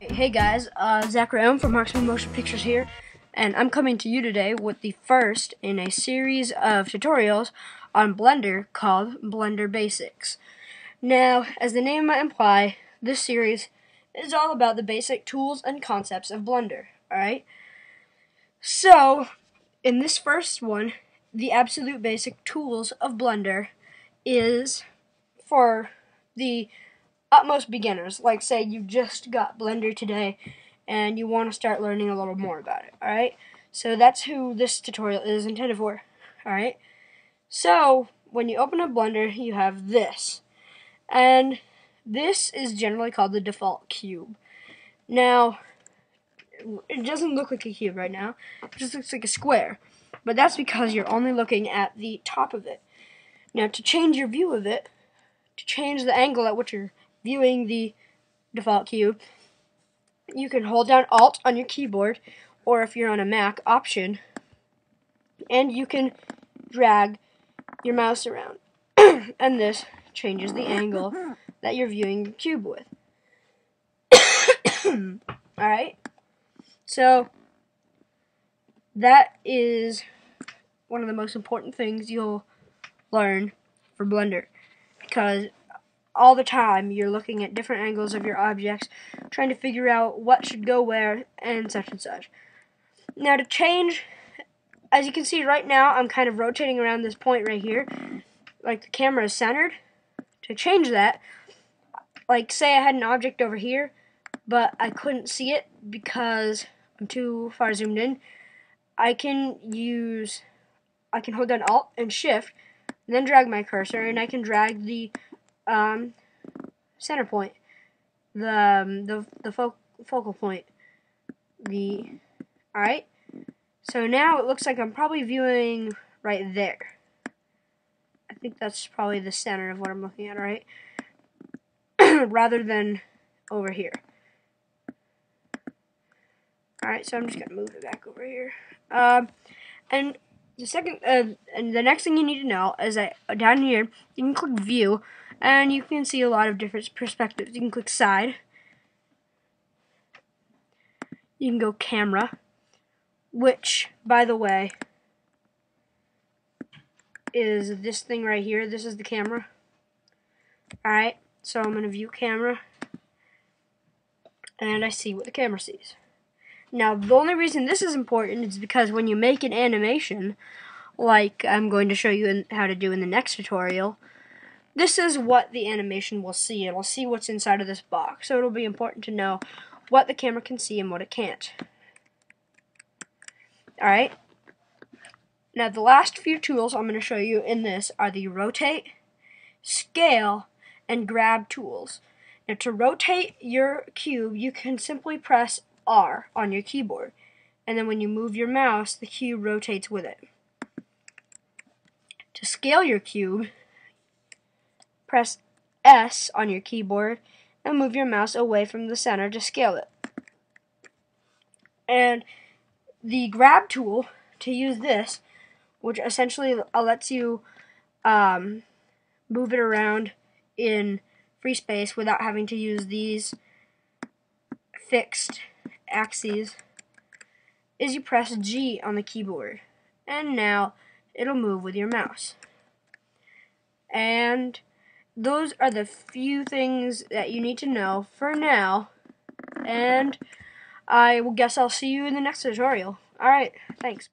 Hey guys, uh, Zach from Marksman Motion Pictures here, and I'm coming to you today with the first in a series of tutorials on Blender called Blender Basics. Now, as the name might imply, this series is all about the basic tools and concepts of Blender, alright? So, in this first one, the absolute basic tools of Blender is for the utmost beginners. Like, say you just got Blender today and you want to start learning a little more about it. Alright? So, that's who this tutorial is intended for. Alright? So, when you open up Blender, you have this. And this is generally called the default cube. Now, it doesn't look like a cube right now. It just looks like a square. But that's because you're only looking at the top of it. Now, to change your view of it, to change the angle at which you're viewing the default cube, you can hold down Alt on your keyboard, or if you're on a Mac, Option, and you can drag your mouse around. and this changes the angle that you're viewing the cube with. Alright? So, that is one of the most important things you'll learn for Blender. Because all the time you're looking at different angles of your objects, trying to figure out what should go where, and such and such. Now to change, as you can see right now, I'm kind of rotating around this point right here, like the camera is centered. To change that, like say I had an object over here, but I couldn't see it because I'm too far zoomed in, I can use, I can hold down Alt and Shift, and then drag my cursor, and I can drag the um, center point, the um, the the fo focal point, the all right. So now it looks like I'm probably viewing right there. I think that's probably the center of what I'm looking at, right? Rather than over here. Alright, so I'm just going to move it back over here. Um, and the second, uh, and the next thing you need to know is that down here, you can click View, and you can see a lot of different perspectives. You can click side. You can go camera, which, by the way, is this thing right here. This is the camera. Alright, so I'm going to view camera, and I see what the camera sees. Now, the only reason this is important is because when you make an animation, like I'm going to show you how to do in the next tutorial, this is what the animation will see. It'll see what's inside of this box. So it'll be important to know what the camera can see and what it can't. Alright. Now the last few tools I'm going to show you in this are the rotate, scale, and grab tools. Now to rotate your cube, you can simply press R on your keyboard. And then when you move your mouse, the cube rotates with it. To scale your cube, press S on your keyboard and move your mouse away from the center to scale it. And the grab tool, to use this, which essentially lets you um, move it around in free space without having to use these fixed axes, is you press G on the keyboard. And now it'll move with your mouse. And those are the few things that you need to know for now. And I will guess I'll see you in the next tutorial. Alright, thanks.